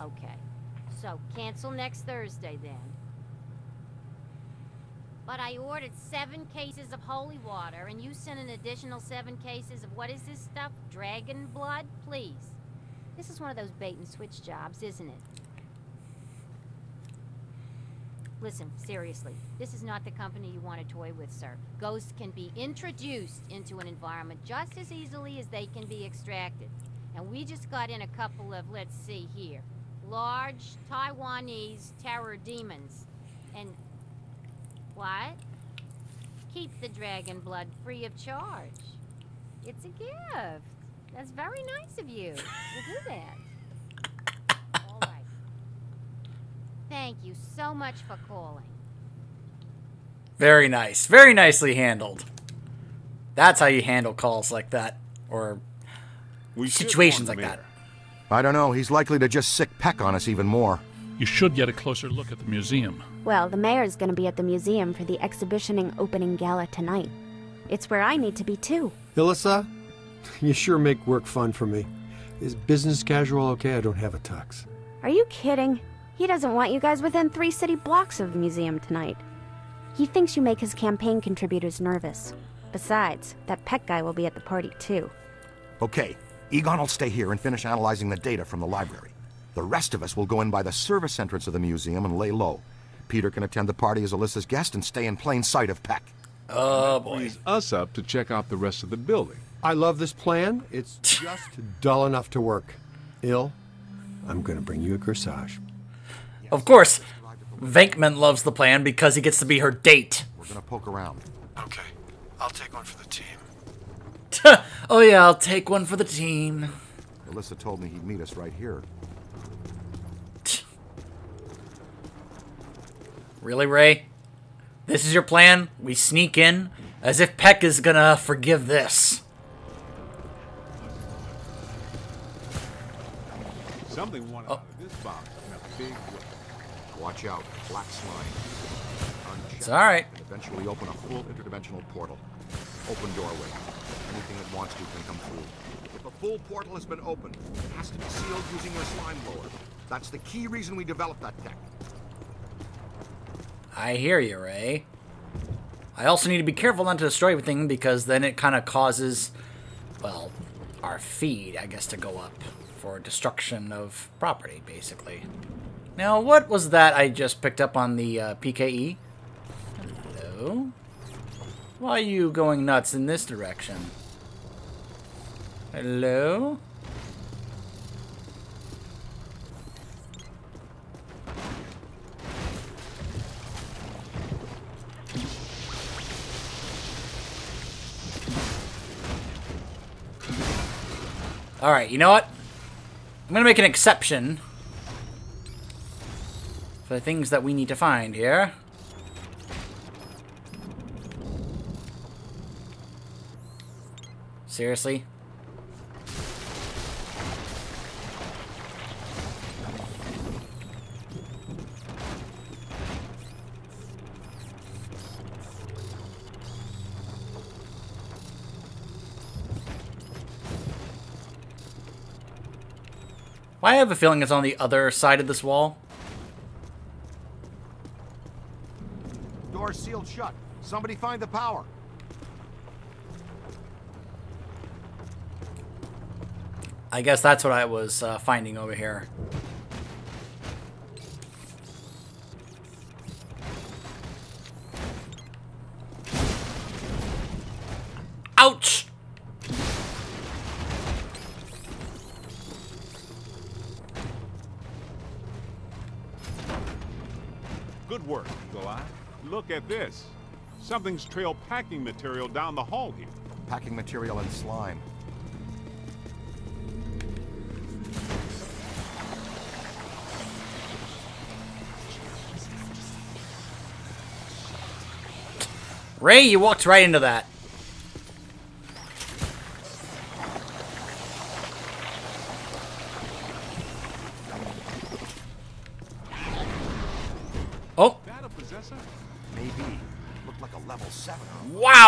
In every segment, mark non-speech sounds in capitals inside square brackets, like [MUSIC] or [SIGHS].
Okay. So cancel next Thursday then. But I ordered seven cases of holy water, and you sent an additional seven cases of what is this stuff? Dragon blood? Please. This is one of those bait and switch jobs, isn't it? Listen, seriously, this is not the company you want to toy with, sir. Ghosts can be introduced into an environment just as easily as they can be extracted. And we just got in a couple of, let's see here, large Taiwanese terror demons. And what? Keep the dragon blood free of charge. It's a gift. That's very nice of you. We'll do that. All right. Thank you so much for calling. Very nice. Very nicely handled. That's how you handle calls like that. Or We situations like the that. Mayor. I don't know. He's likely to just sic peck on us even more. You should get a closer look at the museum. Well, the mayor's gonna be at the museum for the exhibitioning opening gala tonight. It's where I need to be too. Ilissa, you sure make work fun for me. Is business casual okay? I don't have a tux. Are you kidding? He doesn't want you guys within three city blocks of the museum tonight. He thinks you make his campaign contributors nervous. Besides, that Peck guy will be at the party too. Okay, Egon will stay here and finish analyzing the data from the library. The rest of us will go in by the service entrance of the museum and lay low. Peter can attend the party as Alyssa's guest and stay in plain sight of Peck. Oh boy. Frees us up to check out the rest of the building. I love this plan. It's [LAUGHS] just dull enough to work. Ill, I'm gonna bring you a corsage. Of course, Venkman loves the plan because he gets to be her date. We're gonna poke around. Okay, I'll take one for the team. [LAUGHS] oh yeah, I'll take one for the team. Alyssa told me he'd meet us right here. [SNIFFS] Really, Ray? This is your plan? We sneak in as if Peck is gonna forgive this. Something wanted Oh. out of this box in a big way. Watch out, black slime. Uncheck It's alright. And eventually open a full interdimensional portal. Open doorway. To can come through. If a full portal has been opened, it has to be sealed using your slime blower. That's the key reason we developed that tech. I hear you, Ray. I also need to be careful not to destroy everything because then it kind of causes, well, our feed, I guess, to go up for destruction of property, basically. Now, what was that I just picked up on the uh, PKE? Hello? Why are you going nuts in this direction? Hello? Alright, you know what? I'm gonna make an exception for the things that we need to find here. Seriously? Why I have a feeling it's on the other side of this wall. Door sealed shut. Somebody find the power. I guess that's what I was uh, finding over here. Look at this. Something's trail packing material down the hall here. Packing material and slime. Ray, you walked right into that.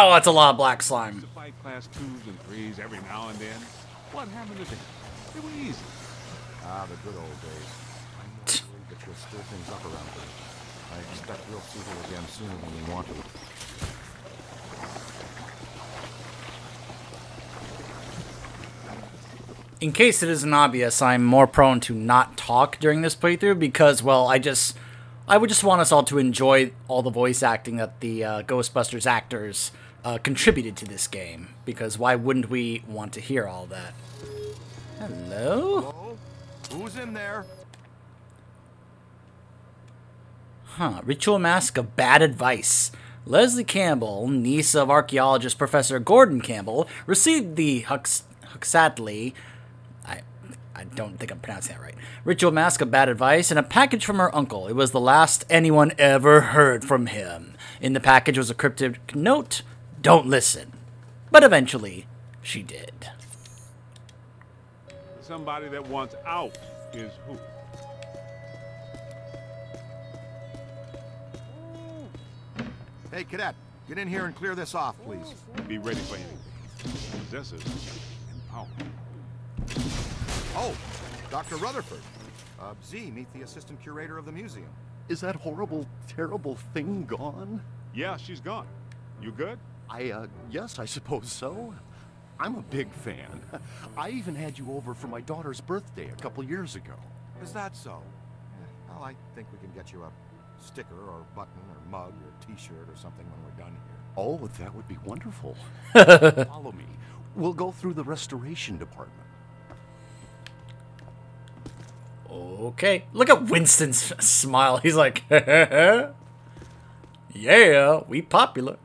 Wow, that's a lot of black slime. To fight class twos and threes every now and then. What happened to them? They were easy. Ah, the good old days. will stir things up around here. I expect we'll see her again sooner than we want to. in case it isn't obvious, I'm more prone to not talk during this playthrough because, well, I just, I would just want us all to enjoy all the voice acting that the uh, Ghostbusters actors uh, contributed to this game. Because why wouldn't we want to hear all that? Hello? Hello? Who's in there? Huh. Ritual Mask of Bad Advice. Leslie Campbell, niece of archaeologist Professor Gordon Campbell, received the Hux- Huxatli. I, I don't think I'm pronouncing that right. Ritual Mask of Bad Advice and a package from her uncle. It was the last anyone ever heard from him. In the package was a cryptic note Don't listen. But eventually, she did. Somebody that wants out is who? Hey, cadet, get in here and clear this off, please. Be ready for anything. Possessive and power. Oh, Dr. Rutherford. Uh, Z, meet the assistant curator of the museum. Is that horrible, terrible thing gone? Yeah, she's gone. You good? I, uh, yes, I suppose so. I'm a big fan. I even had you over for my daughter's birthday a couple years ago. Is that so? Well, I think we can get you a sticker or button or mug or t-shirt or something when we're done here. Oh, that would be wonderful. [LAUGHS] Follow me. We'll go through the restoration department. Okay. Look at Winston's [LAUGHS] smile. He's like, [LAUGHS] yeah, we popular.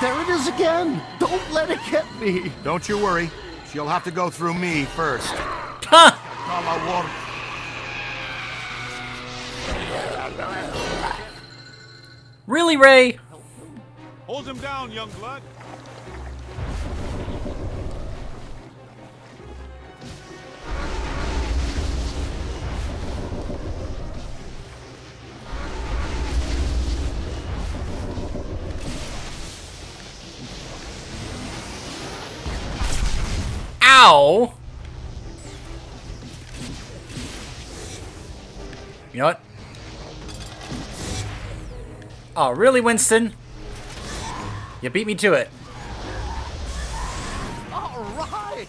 There it is again! Don't let it get me! Don't you worry. She'll have to go through me first. Ha! Call Really, Ray? Hold him down, young blood. Ow! You know what? Oh, really, Winston? You beat me to it. All right!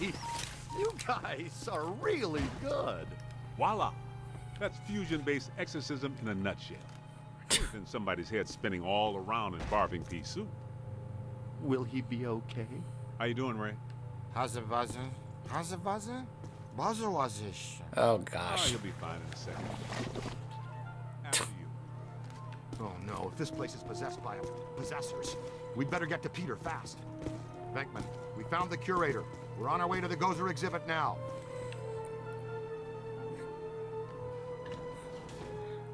You guys are really good. Voila. That's fusion-based exorcism in a nutshell. in somebody's head spinning all around in barbing pea soup. Will he be okay? How you doing, Ray? How's it buzzing? How's it buzzing? Buzzer was ish. Oh, Oh, gosh. you'll be fine in a second. After you. Oh no, if this place is possessed by possessors, we'd better get to Peter fast. Venkman, we found the curator. We're on our way to the Gozer exhibit now.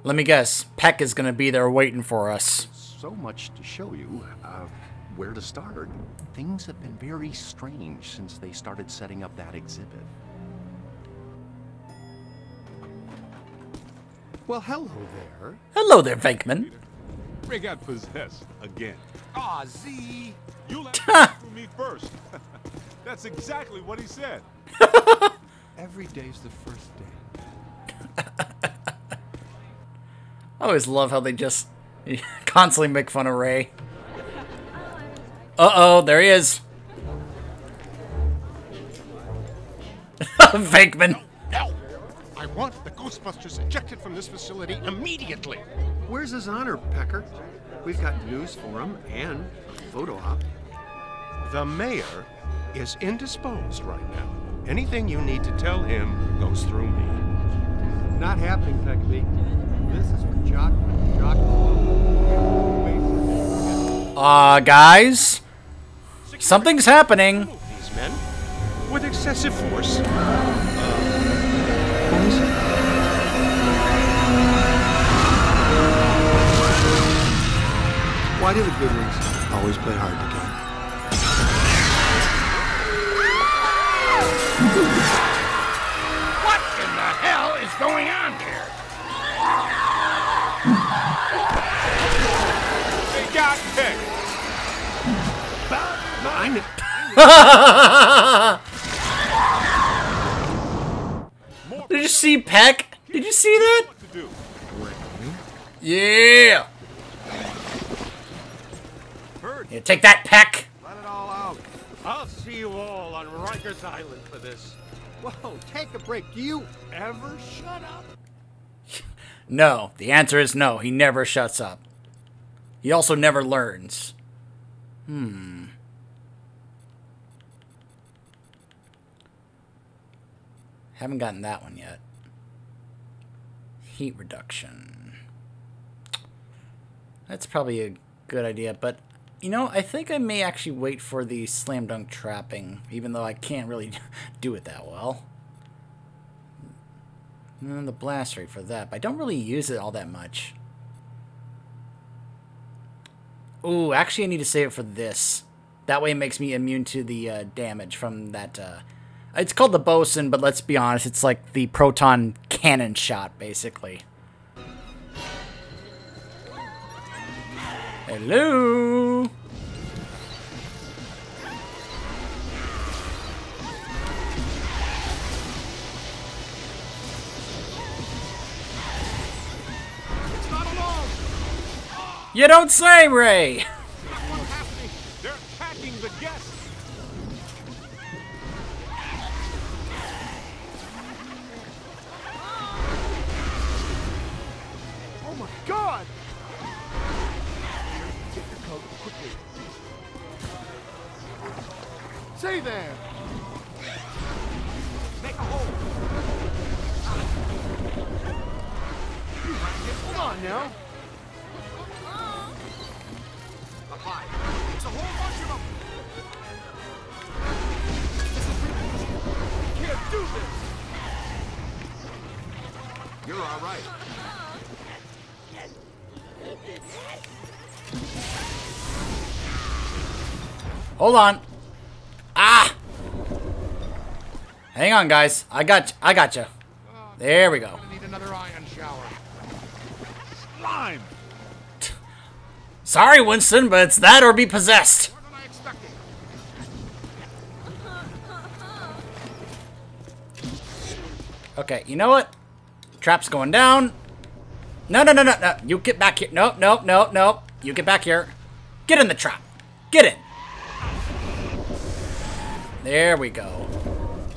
Let me guess. Peck is going to be there waiting for us. So much to show you. Uh, where to start? Things have been very strange since they started setting up that exhibit. Well, hello there. Hello there, Venkman. Ray got possessed again. Ah, Z! You let him through me first. [LAUGHS] That's exactly what he said. [LAUGHS] Every day's the first day. [LAUGHS] I always love how they just constantly make fun of Ray. Uh oh, there he is. [LAUGHS] Fakeman. No! I want the Ghostbusters ejected from this facility immediately! Where's his honor, Pecker? We've got news for him and a photo op. The mayor is indisposed right now. Anything you need to tell him goes through me. Not happening, Peckby. This is for Jock. Jock. Wait for him. Uh, guys, something's happening. These men with excessive force. Uh, Why do the good ones always play hard I kn- [LAUGHS] Did you see Peck? Did you see that? What to do? Yeah. Bird, Yeah, take that, Peck. Let it all out. I'll see you all on Rikers Island for this. Whoa, take a break. Do you ever shut up? [LAUGHS] No. The answer is no. He never shuts up. He also never learns. Hmm. Haven't gotten that one yet. Heat reduction. That's probably a good idea, but you know, I think I may actually wait for the slam dunk trapping, even though I can't really [LAUGHS] do it that well. And the blast rate for that, but I don't really use it all that much. Ooh, actually, I need to save it for this. That way, it makes me immune to the uh, damage from that. Uh, it's called the boson, but let's be honest, it's like the proton cannon shot, basically. Hello. You don't say, Ray. [LAUGHS] Say there! Make a hole. Hold on now. Apply. It's a whole bunch of them. Can't do this! You're all right. Hold on. Ah. Hang on, guys. I got. you. I got you. There we go. Need another ion shower. Slime! Sorry, Winston, but it's that or be possessed. More than I expected. Okay, you know what? Trap's going down. No, no, no, no, no. You get back here. Nope, nope, nope, nope. You get back here. Get in the trap. Get in. There we go.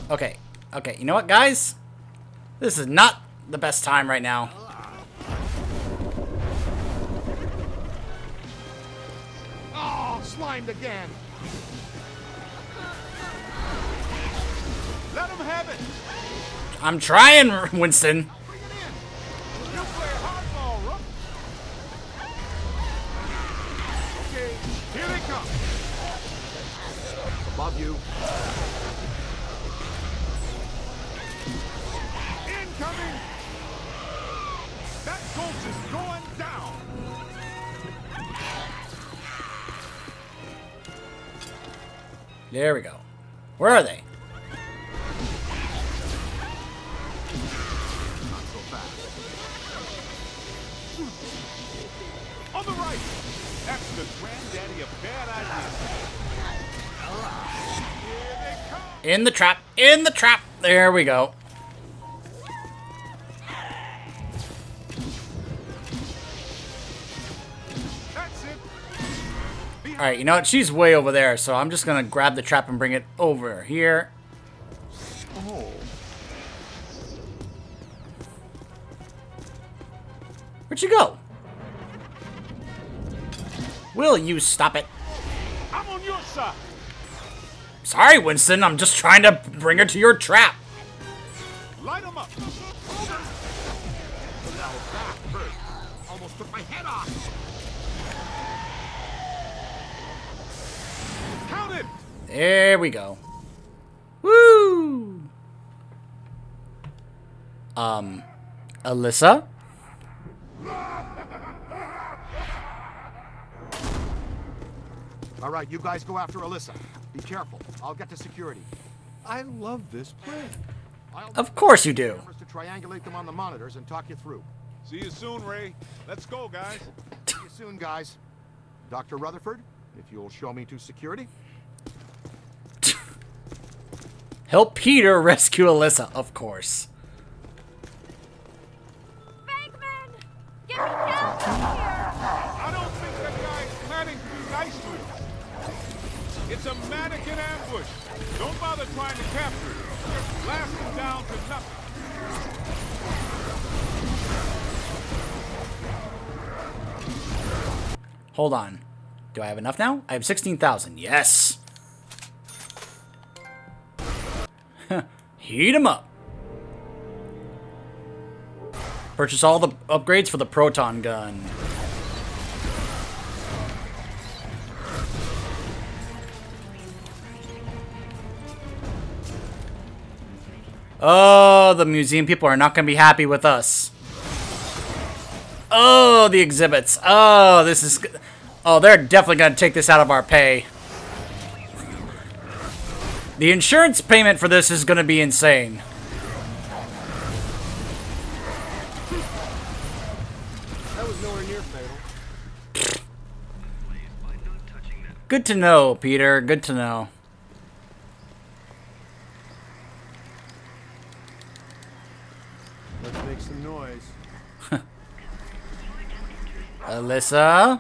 Okay. Okay, you know what, guys? This is not the best time right now. Oh, slimed again. Let them have it! I'm trying, [LAUGHS] Winston. Above you. Incoming! That ghost is going down! There we go. Where are they? Not so fast. On the right! That's the granddaddy of bad ideas. In the trap. In the trap. There we go. All right, you know what? She's way over there, so I'm just gonna grab the trap and bring it over here. Where'd you go? Will you stop it? I'm on your side! Sorry, Winston. I'm just trying to bring her to your trap. Light them up! Now that hurt. Almost took my head off. Count it! There we go. Woo! Um, Alyssa? All right, you guys go after Alyssa. Be careful. I'll get to security. I love this plan. I'll Of course you do. numbers to triangulate them on the monitors and talk you through. See you soon, Ray. Let's go, guys. See you soon, guys. Dr. Rutherford, if you'll show me to security. [LAUGHS] Help Peter rescue Alyssa, of course. Hold on. Do I have enough now? I have 16,000. Yes! [LAUGHS] Heat 'em up. Purchase all the upgrades for the proton gun. Oh, the museum people are not going to be happy with us. Oh, the exhibits. Oh, this is... Oh, they're definitely going to take this out of our pay. The insurance payment for this is going to be insane. That was nowhere near fatal. Good to know, Peter. Good to know. Let's make some noise. Alyssa?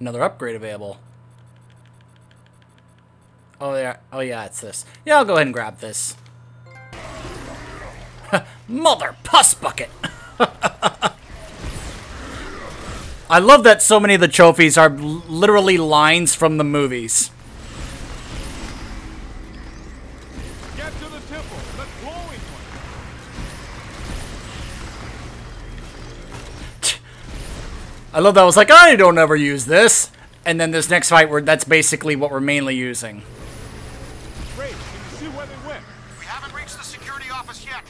Another upgrade available. Oh yeah, oh yeah, it's this. Yeah, I'll go ahead and grab this. [LAUGHS] Mother puss bucket. [LAUGHS] I love that so many of the trophies are literally lines from the movies. Get to the temple. Let's glowing I love that. I was like, I don't ever use this. And then this next fight, where that's basically what we're mainly using. Ray, can you see where they went? We haven't reached the security office yet.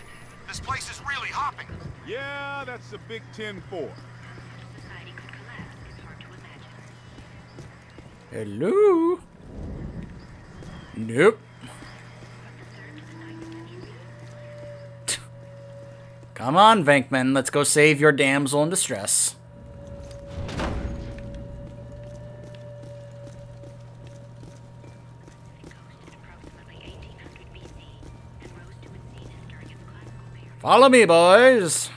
This place is really hopping. Yeah, that's the Big Ten Four. Hello? Nope. Come on, Venkman. Let's go save your damsel in distress. Follow me, boys.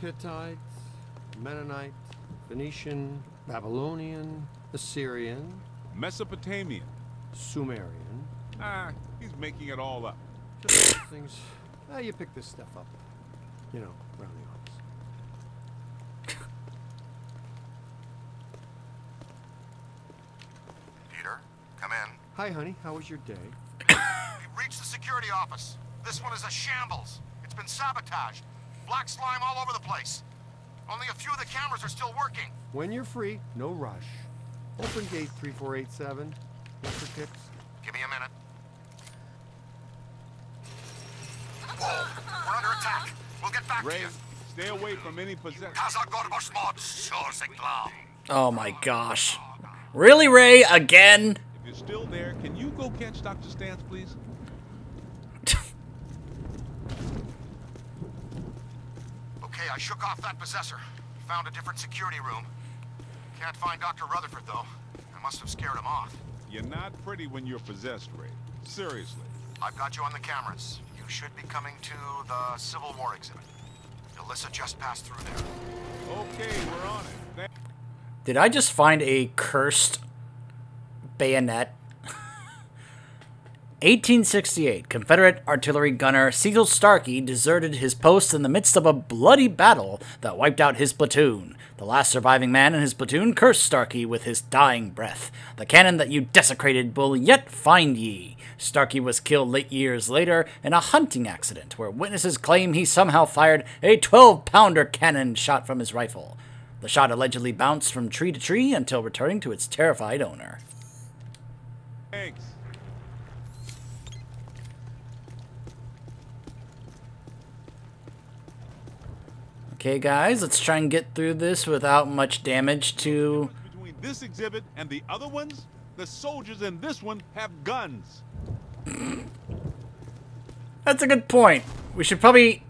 Hittite, Mennonite, Phoenician, Babylonian, Assyrian, Mesopotamian. Sumerian. Ah, he's making it all up. Just those things. Ah, you pick this stuff up. You know, around the office. Peter, come in. Hi, honey. How was your day? [COUGHS] We've reached the security office. This one is a shambles. It's been sabotaged. Black slime all over the place. Only a few of the cameras are still working. When you're free, no rush. Open gate 3487. Mr. Tips. Give me a minute. Whoa, we're under attack. We'll get back to Ray, you. stay away from any possession. Oh my gosh. Really, Ray? Again? If you're still there, can you go catch Dr. Stantz, please? Okay, I shook off that possessor. Found a different security room. Can't find Dr. Rutherford, though. I must have scared him off. You're not pretty when you're possessed, Ray. Seriously. I've got you on the cameras. You should be coming to the Civil War exhibit. Alyssa just passed through there. Okay, we're on it. Thank- Did I just find a cursed bayonet? 1868, Confederate artillery gunner Cecil Starkey deserted his post in the midst of a bloody battle that wiped out his platoon. The last surviving man in his platoon cursed Starkey with his dying breath. The cannon that you desecrated will yet find ye. Starkey was killed late years later in a hunting accident where witnesses claim he somehow fired a 12 pounder cannon shot from his rifle. The shot allegedly bounced from tree to tree until returning to its terrified owner. Thanks. Okay, guys, let's try and get through this without much damage to. Between this exhibit and the other ones, the soldiers in this one have guns. That's a good point. We should probably.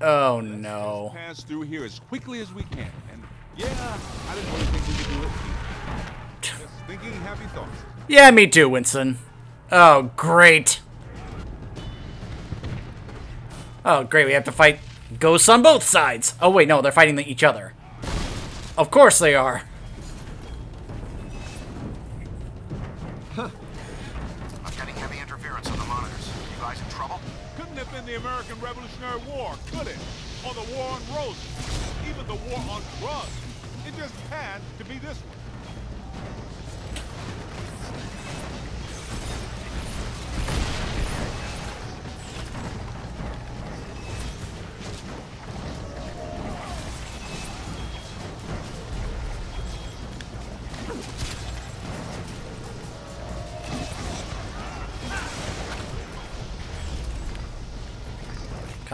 Oh no. Pass through here as quickly as we can. And yeah, I didn't really think we could do it. Just thinking happy thoughts. Yeah, me too, Winston. Oh, great. Oh, great. We have to fight ghosts on both sides. Oh, wait, no, they're fighting each other. Of course they are. I'm getting heavy interference on the monitors. You guys in trouble? Couldn't have been the American Revolutionary War, could it? Or the war on roses. Even the war on drugs. It just had to be this one.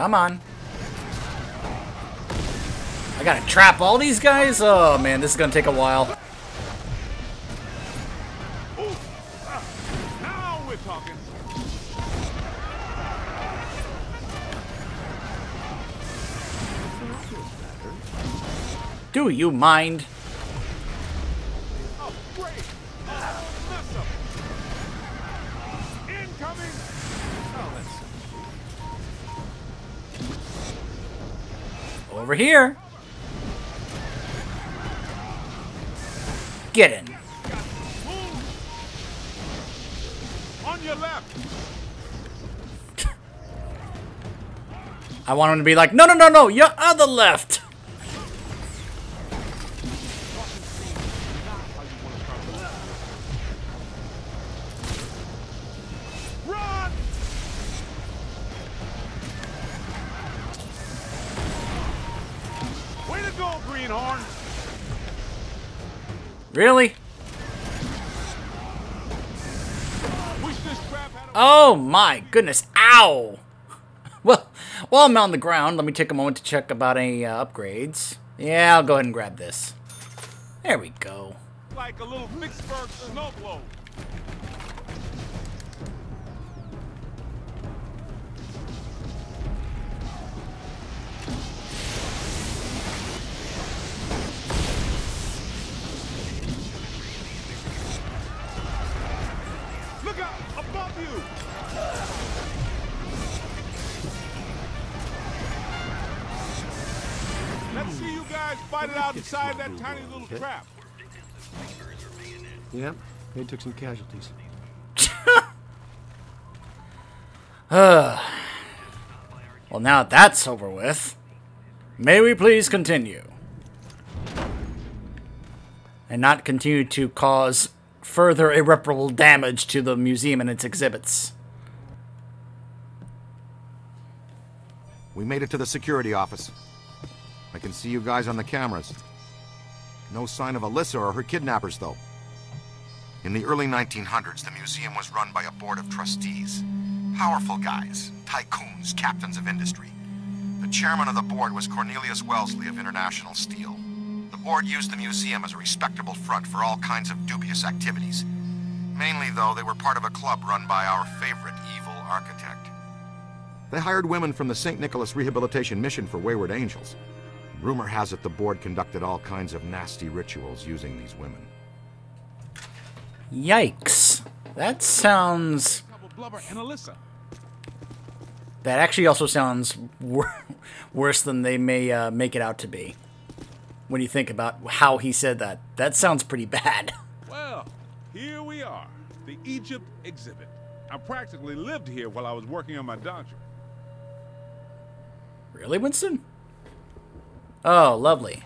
Come on. I gotta trap all these guys? Oh, man, this is gonna take a while. Do you mind? Over here. Get in. On your left! I want him to be like, no, no, no, no, your other left. Goodness. Ow. [LAUGHS] Well, while I'm on the ground, let me take a moment to check about any uh, upgrades. Yeah, I'll go ahead and grab this. There we go. like a little Vicksburg snow globe. Guys fight it out inside that tiny little trap. Yep, they took some casualties. [SIGHS] Well, now that's over with. May we please continue? And not continue to cause further irreparable damage to the museum and its exhibits. We made it to the security office. I can see you guys on the cameras. No sign of Alyssa or her kidnappers, though. In the early 1900s, the museum was run by a board of trustees. Powerful guys, tycoons, captains of industry. The chairman of the board was Cornelius Wellesley of International Steel. The board used the museum as a respectable front for all kinds of dubious activities. Mainly, though, they were part of a club run by our favorite evil architect. They hired women from the St. Nicholas Rehabilitation Mission for Wayward Angels. Rumor has it the board conducted all kinds of nasty rituals using these women. Yikes. That sounds. Blubber and Alyssa. That actually also sounds wor- [LAUGHS] worse than they may uh, make it out to be. When you think about how he said that, that sounds pretty bad. [LAUGHS] Well, here we are, the Egypt exhibit. I practically lived here while I was working on my doctorate. Really, Winston? Oh, lovely.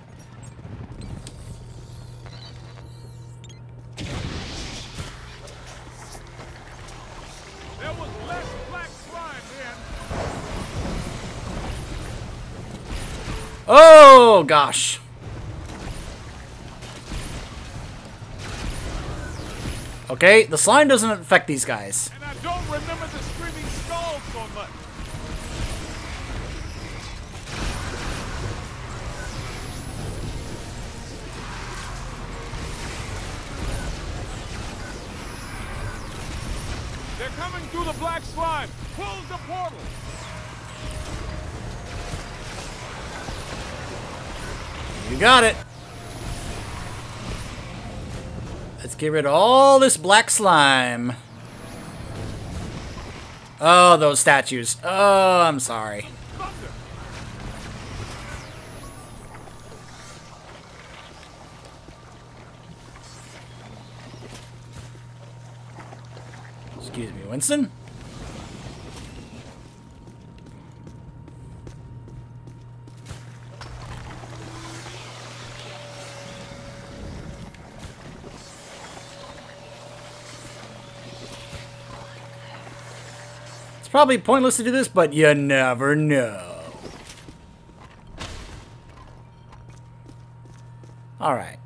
Oh, gosh. Okay, the slime doesn't affect these guys. The They're coming through the black slime. Close the portal. You got it. Let's get rid of all this black slime. Oh, those statues. Oh, I'm sorry. Winston. It's probably pointless to do this, but you never know. Alright.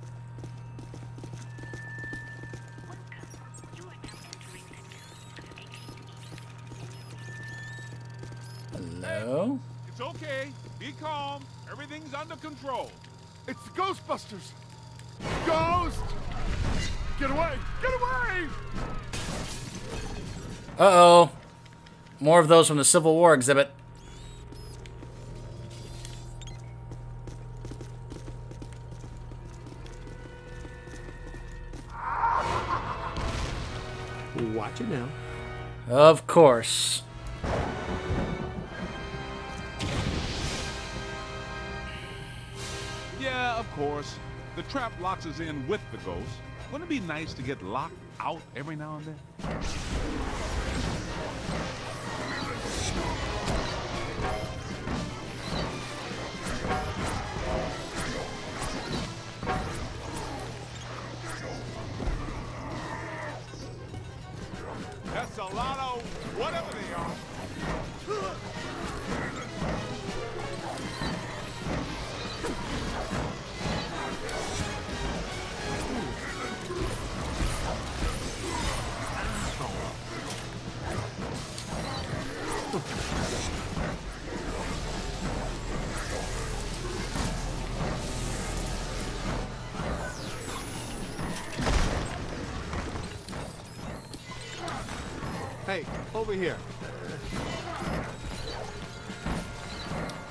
Control. It's the Ghostbusters! Ghost! Get away! Get away! Uh-oh. More of those from the Civil War exhibit. Watch it now. Of course. The trap locks us in with the ghost. Wouldn't it be nice to get locked out every now and then? Hey, over here.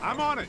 I'm on it.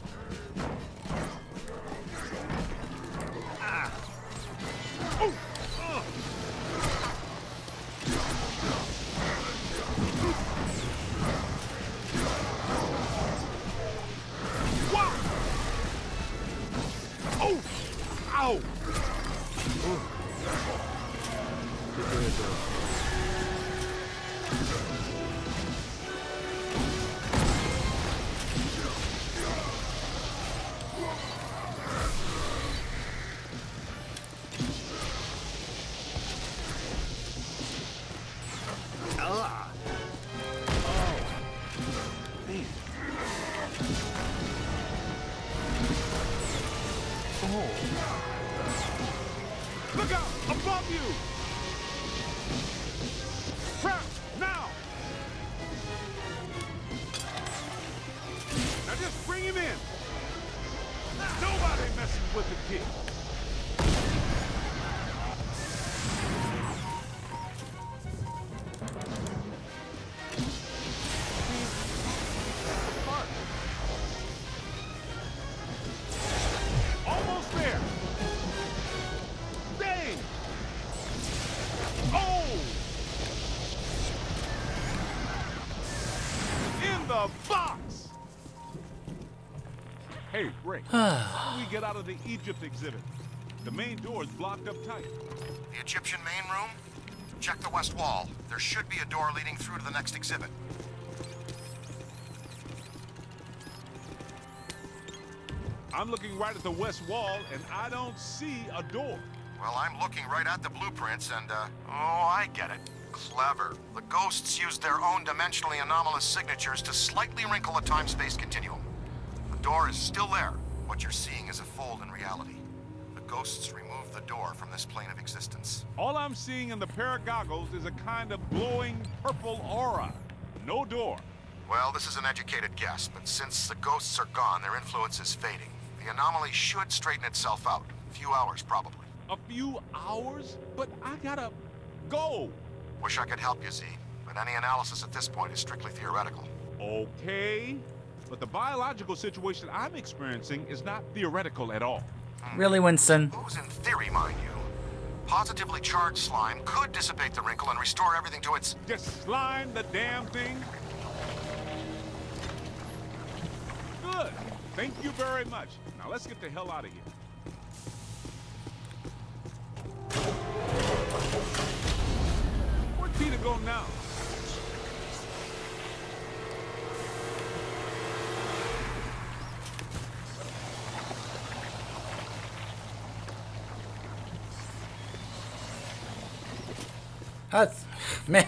Hey, [SIGHS] how do we get out of the Egypt exhibit? The main door is blocked up tight. The Egyptian main room? Check the west wall. There should be a door leading through to the next exhibit. I'm looking right at the west wall, and I don't see a door. Well, I'm looking right at the blueprints, and, uh, oh, I get it. Clever. The ghosts used their own dimensionally anomalous signatures to slightly wrinkle the time-space continuum. The door is still there, What you're seeing is a fold in reality. The ghosts removed the door from this plane of existence. All I'm seeing in the pair of goggles is a kind of glowing purple aura. No door. Well, this is an educated guess, but since the ghosts are gone, their influence is fading. The anomaly should straighten itself out. A few hours, probably. A few hours? But I gotta go. Wish I could help you, Z, but any analysis at this point is strictly theoretical. Okay. But the biological situation I'm experiencing is not theoretical at all. Really, Winston? Those in theory, mind you. Positively charged slime could dissipate the wrinkle and restore everything to its... Just slime the damn thing? Good. Thank you very much. Now let's get the hell out of here. Where'd Peter go now? That's man.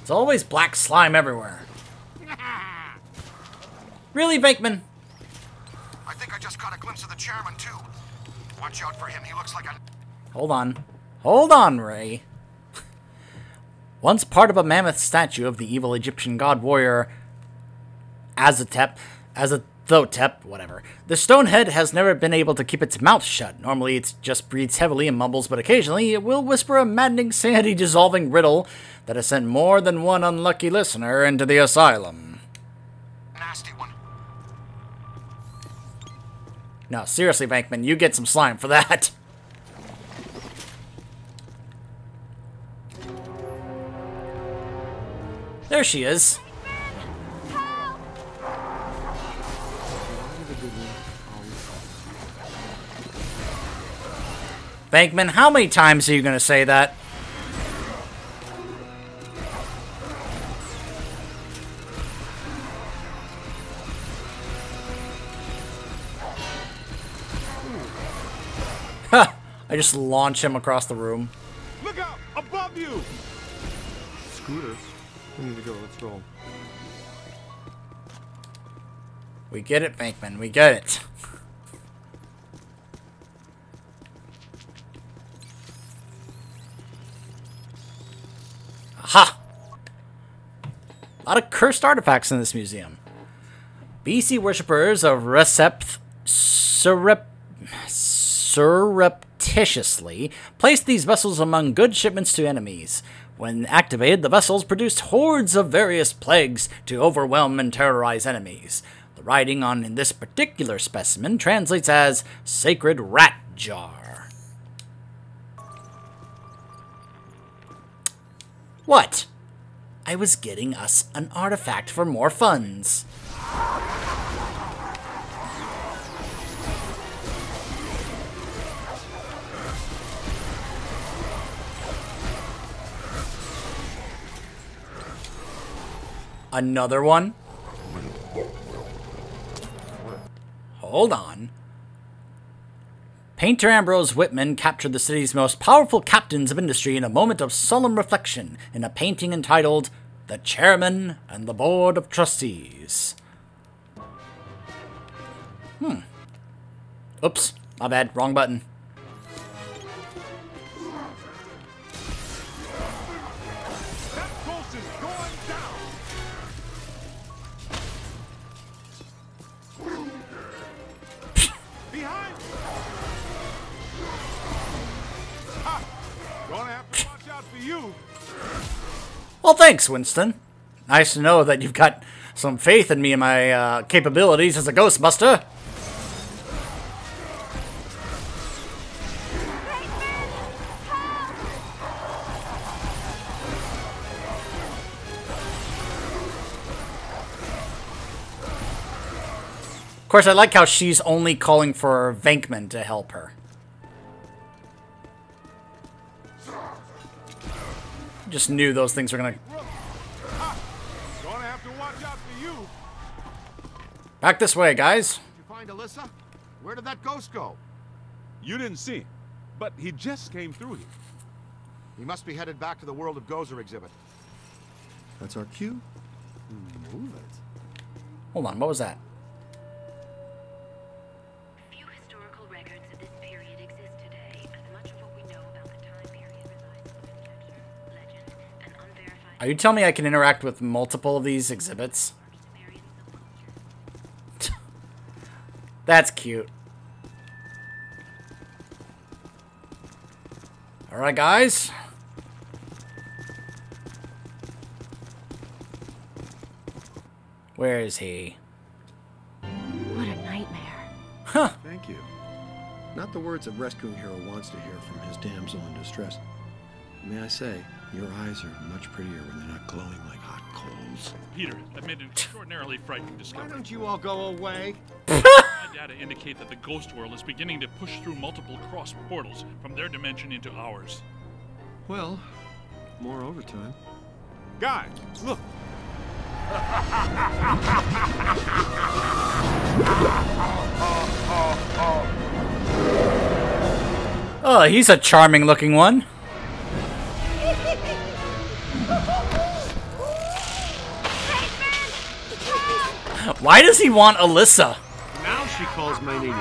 It's always black slime everywhere. Really, Venkman? I think I just caught a glimpse of the chairman, too. Watch out for him. He looks like a... Hold on. Hold on, Ray. Once part of a mammoth statue of the evil Egyptian god warrior Azatep, Azatep, Azathotep, whatever. The stone head has never been able to keep its mouth shut. Normally it just breathes heavily and mumbles, but occasionally it will whisper a maddening, sanity-dissolving riddle that has sent more than one unlucky listener into the asylum. nasty one. No, seriously, Venkman, you get some slime for that. [LAUGHS] There she is. Venkman, how many times are you going to say that? Ha! [LAUGHS] I just launch him across the room. Look out! Above you! Scooter. We need to go. Let's roll. We get it, Venkman. We get it. [LAUGHS] Aha! A lot of cursed artifacts in this museum. BC worshippers of Resepth surrep- surreptitiously placed these vessels among good shipments to enemies. When activated, the vessels produced hordes of various plagues to overwhelm and terrorize enemies. The writing on this particular specimen translates as Sacred Rat Jar. What? I was getting us an artifact for more funds. Another one? Hold on. Painter Ambrose Whitman captured the city's most powerful captains of industry in a moment of solemn reflection in a painting entitled The Chairman and the Board of Trustees. Hmm. Oops, my bad, wrong button. Well, thanks, Winston. Nice to know that you've got some faith in me and my uh, capabilities as a Ghostbuster. Of course, I like how she's only calling for Venkman to help her. Just knew those things were gonna. Gonna have to watch out for you. Back this way, guys. Did you find Ilyssa? Where did that ghost go? You didn't see him, but he just came through here. He must be headed back to the World of Gozer exhibit. That's our cue. Move it. Hold on, what was that? Are you telling me I can interact with multiple of these exhibits? [LAUGHS] That's cute. Alright, guys. Where is he? What a nightmare. Huh. Thank you. Not the words a rescuing hero wants to hear from his damsel in distress. May I say, your eyes are much prettier when they're not glowing like hot coals. Peter, I've made an extraordinarily frightening discovery. Why don't you all go away? My data indicate that the ghost world is beginning to push through multiple cross portals from their dimension into ours. Well, more overtime. Guys, look. Oh, he's a charming looking one. Why does he want Ilyssa? Now she calls my name.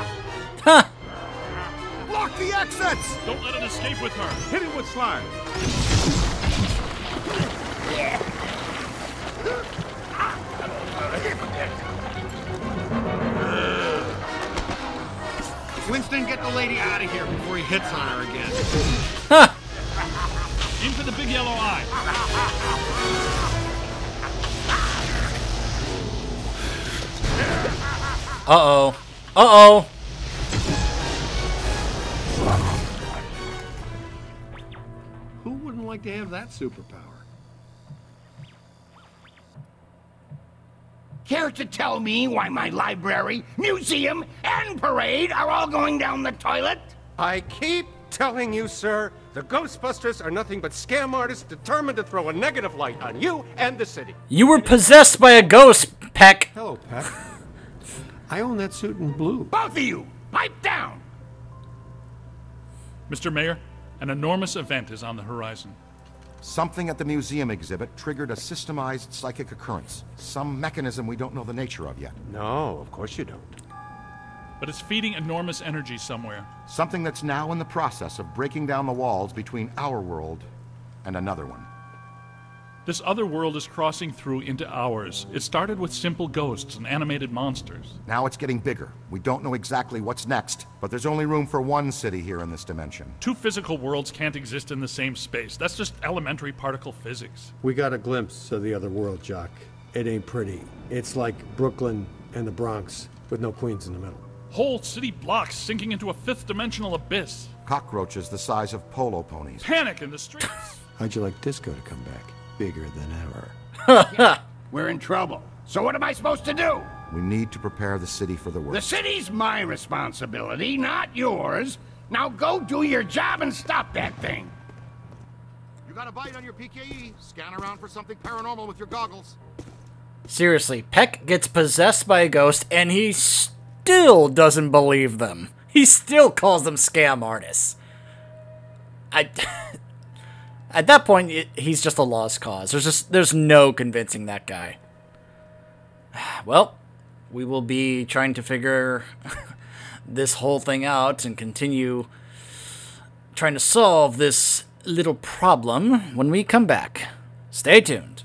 Huh. Block the exits! Don't let it escape with her. Hit it with slime. Winston, get the lady out of here before he hits on her again. Huh. In for the big yellow eye. Uh-oh. Uh-oh. Who wouldn't like to have that superpower? Care to tell me why my library, museum, and parade are all going down the toilet? I keep telling you, sir, the Ghostbusters are nothing but scam artists determined to throw a negative light on you and the city. You were possessed by a ghost, Peck. Hello, Peck. I own that suit in blue. Both of you, pipe down! Mr. Mayor, an enormous event is on the horizon. Something at the museum exhibit triggered a systemized psychic occurrence. Some mechanism we don't know the nature of yet. No, of course you don't. But it's feeding enormous energy somewhere. Something that's now in the process of breaking down the walls between our world and another one. This other world is crossing through into ours. It started with simple ghosts and animated monsters. Now it's getting bigger. We don't know exactly what's next, but there's only room for one city here in this dimension. Two physical worlds can't exist in the same space. That's just elementary particle physics. We got a glimpse of the other world, Jock. It ain't pretty. It's like Brooklyn and the Bronx, with no queens in the middle. Whole city blocks sinking into a fifth dimensional abyss. Cockroaches the size of polo ponies. Panic in the streets. How'd you like Disco to come back? Bigger than ever. [LAUGHS] We're in trouble. So what am I supposed to do? We need to prepare the city for the worst. The city's my responsibility, not yours. Now go do your job and stop that thing. You got a bite on your PKE? Scan around for something paranormal with your goggles. Seriously, Peck gets possessed by a ghost and he still doesn't believe them. He still calls them scam artists. I [LAUGHS] At that point it, he's just a lost cause. There's just there's no convincing that guy. [SIGHS] Well, we will be trying to figure [LAUGHS] this whole thing out and continue trying to solve this little problem when we come back. Stay tuned.